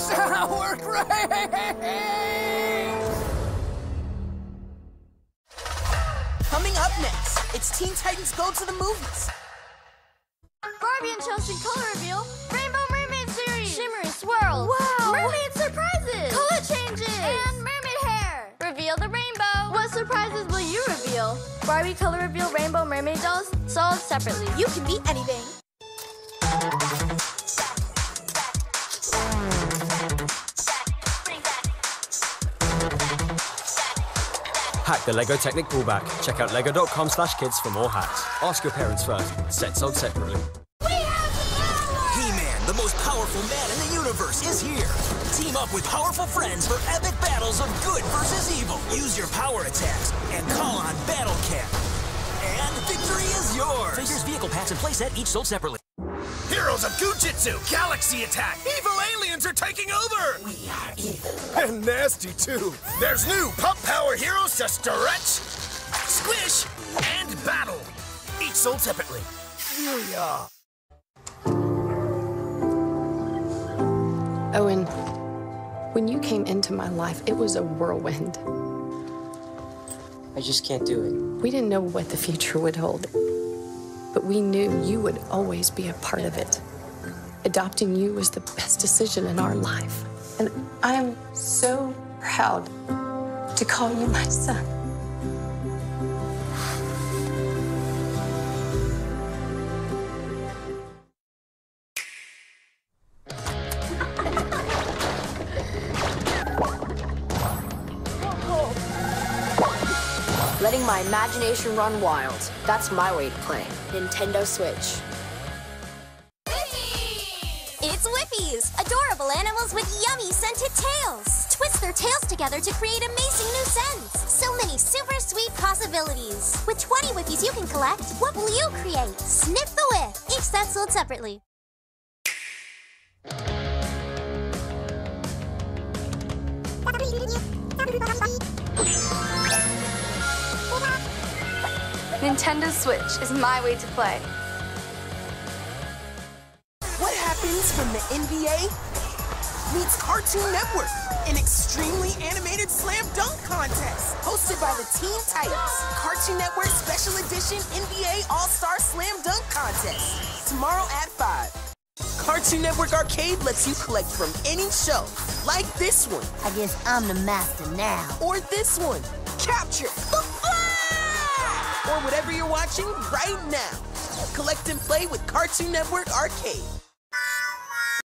Sour grapes! Coming up next, it's Teen Titans Go to the Movies. Barbie and Chelsea color reveal. Rainbow Mermaid series. Shimmery swirl. Wow. Mermaid surprises. Color changes. And mermaid hair. Reveal the rainbow. What surprises will you reveal? Barbie color reveal rainbow mermaid dolls sold separately. You can be anything. Hack the LEGO Technic pullback. Check out lego.com slash kids for more hacks. Ask your parents first. Set sold separately. He-Man, the most powerful man in the universe, is here. Team up with powerful friends for epic battles of good versus evil. Use your power attacks and call on Battle Cat. And victory is yours. Figures, vehicle packs, and playset each sold separately. Heroes of Goo-Jit-Zu, Galaxy Attack! Evil aliens are taking over! We are evil. And nasty, too. There's new Pump Power heroes to stretch, squish, and battle. Each sold separately. Furia. Owen, when you came into my life, it was a whirlwind. I just can't do it. We didn't know what the future would hold, but we knew you would always be a part of it. Adopting you was the best decision in our life. And I am so proud to call you my son. Letting my imagination run wild. That's my way to play. Nintendo Switch. It's Whiffies, adorable animals with yummy scented tails. Twist their tails together to create amazing new scents. So many super sweet possibilities. With 20 Whiffies you can collect, what will you create? Sniff the whiff. Each set sold separately. Nintendo Switch is my way to play. Happens from the NBA meets Cartoon Network, an extremely animated slam dunk contest hosted by the Teen Titans. Cartoon Network Special Edition NBA All-Star Slam Dunk Contest tomorrow at 5. Cartoon Network Arcade lets you collect from any show, like this one. I guess I'm the master now. Or this one, Capture the Flag! Or whatever you're watching right now. Collect and play with Cartoon Network Arcade.